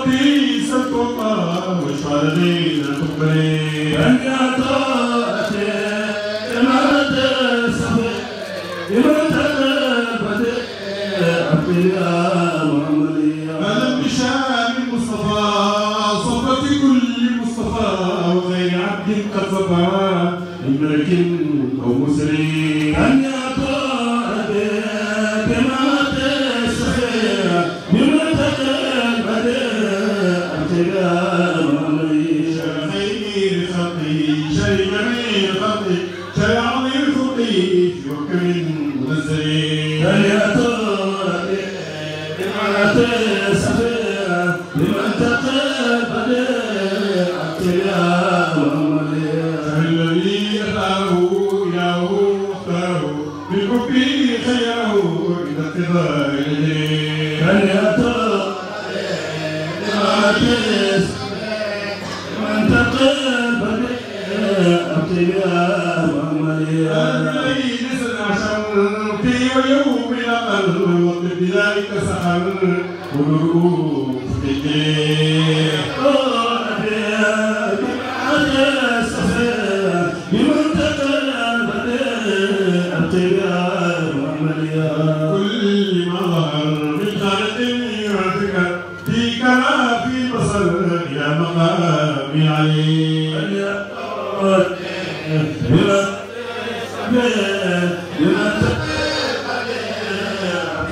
ربي سلك الله واشفع لدينا تقبلي أن يعطاتي كما تسفي لمن تقبل أبقي يا محمد يا ألم بشان المصطفى صفة كل مصطفى وغير عبد قد صفى من خلقه شيء عظيم خلقه في حكم منزل أن يعطاتي كما تسفي لمن تقبل واختاره بالحب خيره إلى اقتضاء ويوم الأقل وقت بذلك سحر ونور فتيه كل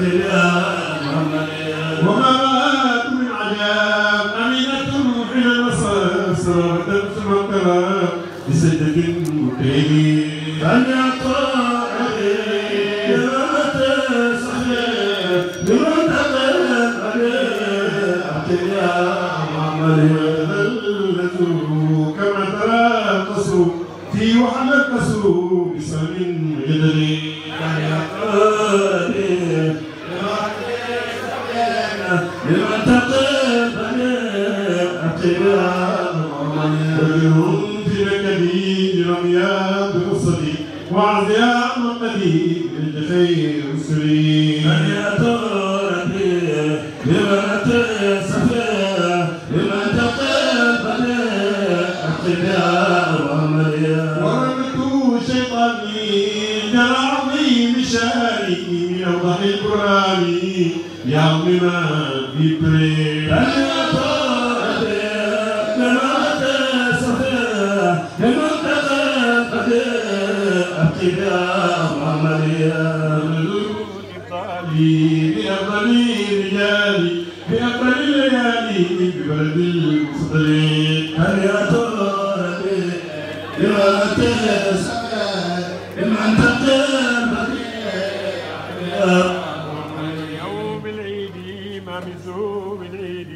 في كما في البصر إلى أقبال ومنهم في مكدي رميا بقصدي وعزياء مقدي للخير رسلي من يطرد لمن تسفى لمن تقبل أقبال ومريم ورمت شيطاني جرى عظيم شاني من القرآن يعظم ببري من يطرد بأفضل رجالي بأفضل الليالي ببلد المفضل هل يا ترى لما تسمع لمن تقبل يوم العيد ما بزوم العيد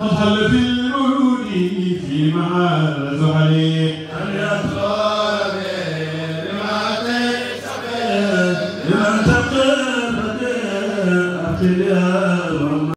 قد حل في المولود في معال زحلي هل يا